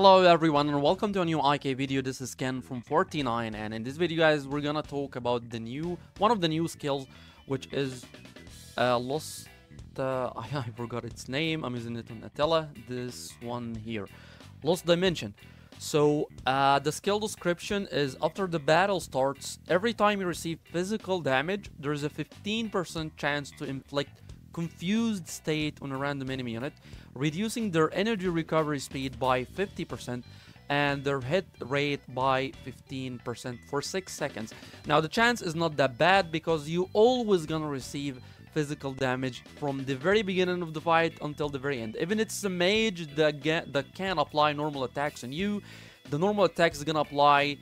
Hello everyone and welcome to a new IK video. This is Kin from 49 and in this video guys we're gonna talk about the new one of the new skills which is uh, Lost uh, I, forgot its name. I'm using it on Attila this one here. Lost Dimension. So uh, the skill description is after the battle starts every time you receive physical damage there's a 15% chance to inflict confused state on a random enemy unit, reducing their energy recovery speed by 50% and their hit rate by 15% for 6 seconds. Now the chance is not that bad because you always gonna receive physical damage from the very beginning of the fight until the very end. Even if it's a mage that, get, that can apply normal attacks on you, the normal attack is gonna apply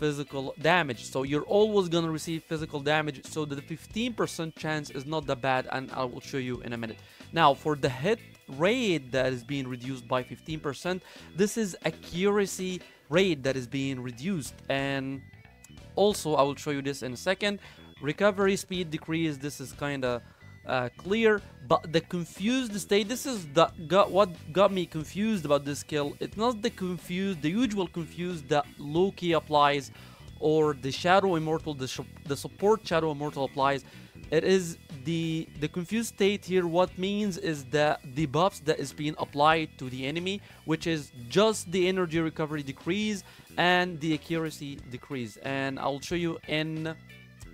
physical damage. So you're always going to receive physical damage. So the 15% chance is not that bad and I will show you in a minute. Now for the hit rate that is being reduced by 15%, this is accuracy rate that is being reduced. And also I will show you this in a second. Recovery speed decrease, this is kind of uh, clear but the confused state this is the got what got me confused about this skill it's not the confused the usual confused that Loki applies or the shadow immortal the, the support shadow immortal applies. It is the the confused state here. What means is that the buffs that is being applied to the enemy which is just the energy recovery decrease and the accuracy decrease. And i'll show you in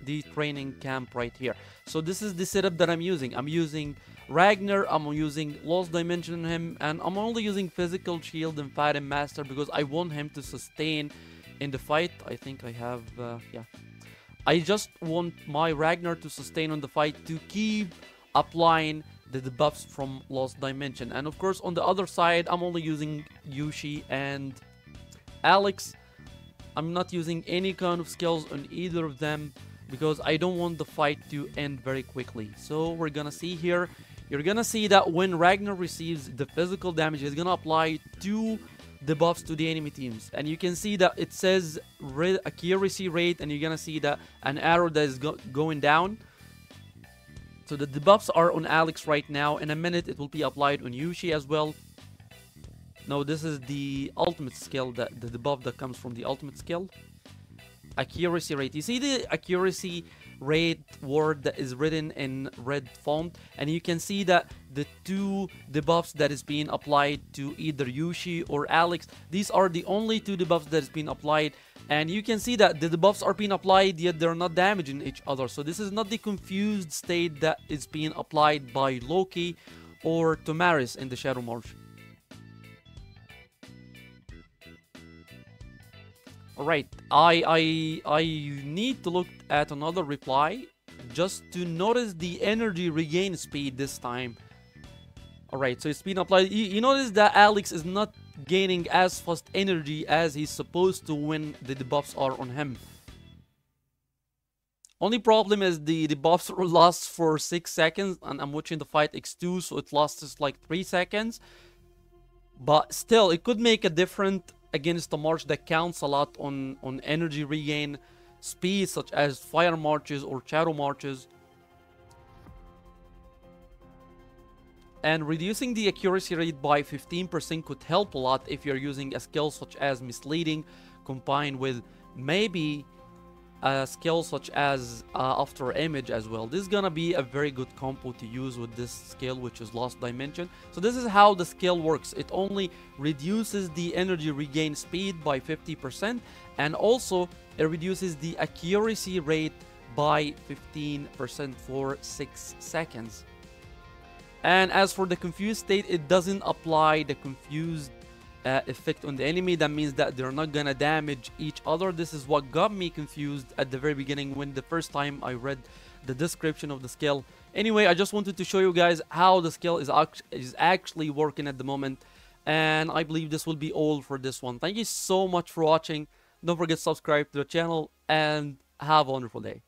the training camp right here. So this is the setup that I'm using. I'm using Ragnar, I'm using Lost Dimension him, and I'm only using Physical Shield and Fighting Master because I want him to sustain in the fight. I think I have, uh, yeah. I just want my Ragnar to sustain on the fight to keep applying the debuffs from Lost Dimension. And of course, on the other side, I'm only using Yushi and Alex. I'm not using any kind of skills on either of them because I don't want the fight to end very quickly. So we're gonna see here, you're gonna see that when Ragnar receives the physical damage, he's gonna apply two debuffs to the enemy teams. And you can see that it says accuracy rate and you're gonna see that an arrow that is go going down. So the debuffs are on Alex right now. In a minute, it will be applied on Yushi as well. No, this is the ultimate skill, that the debuff that comes from the ultimate skill accuracy rate. You see the accuracy rate word that is written in red font and you can see that the two debuffs that is being applied to either Yushi or Alex these are the only two debuffs that is being applied and you can see that the debuffs are being applied yet they're not damaging each other so this is not the confused state that is being applied by Loki or Tomyris in the Shadow March. Alright, I, I, I need to look at another reply just to notice the energy regain speed this time. Alright, so it's been applied. You, you, notice that Alex is not gaining as fast energy as he's supposed to when the debuffs are on him. Only problem is the debuffs last for 6 seconds and I'm watching the fight X2 so it lasts like 3 seconds. But still, it could make a different against a march that counts a lot on, on energy regain speed such as fire marches or shadow marches. And reducing the accuracy rate by 15% could help a lot if you're using a skill such as misleading combined with maybe a skill such as uh, after image as well. This is gonna be a very good combo to use with this skill which is lost dimension. So this is how the skill works. It only reduces the energy regain speed by 50% and also it reduces the accuracy rate by 15% for 6 seconds. And as for the confused state it doesn't apply the confused uh, effect on the enemy that means that they're not gonna damage each other. This is what got me confused at the very beginning when the first time I read the description of the skill anyway I just wanted to show you guys how the skill is, act is actually working at the moment and I believe this will be all for this one. Thank you so much for watching. Don't forget to subscribe to the channel and have a wonderful day